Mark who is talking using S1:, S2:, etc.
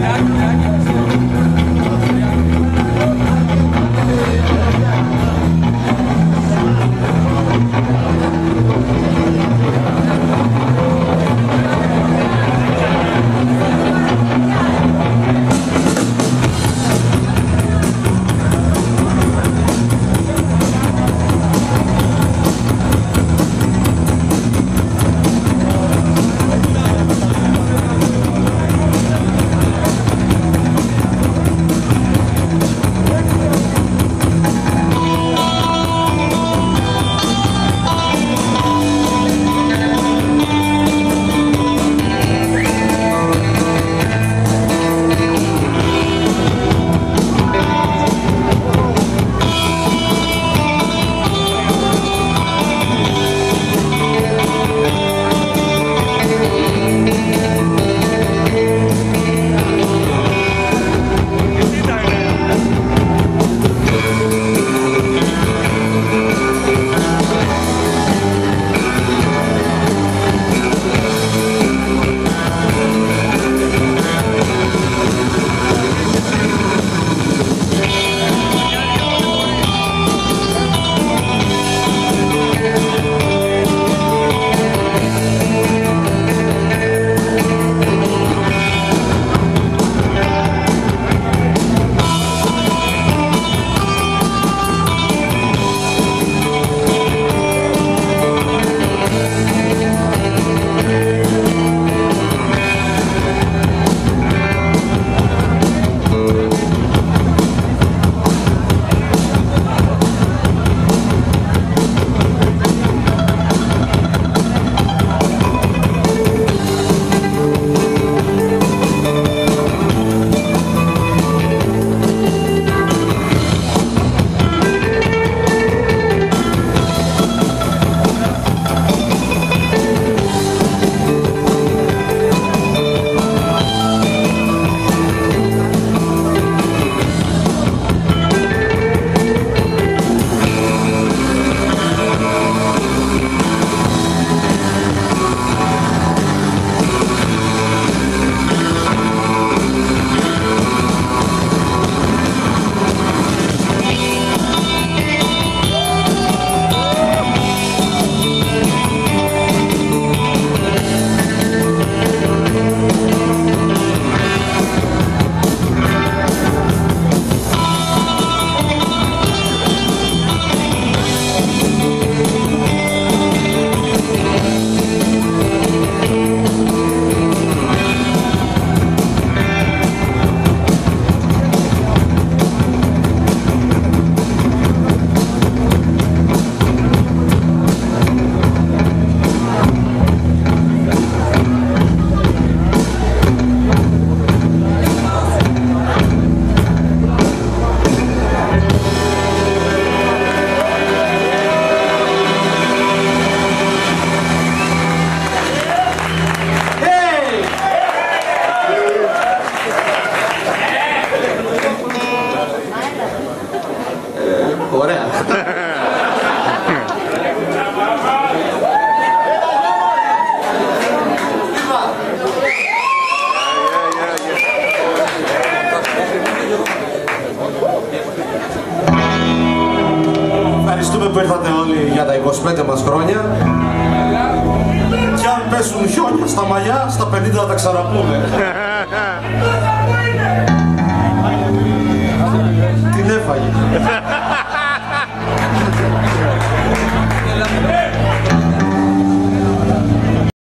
S1: back, back, back. ευχαριστούμε που ήρθατε όλοι για τα 25 μας χρόνια και αν πέσουν χιόνια στα μαλλιά, στα 50 θα τα ξαναπούμε.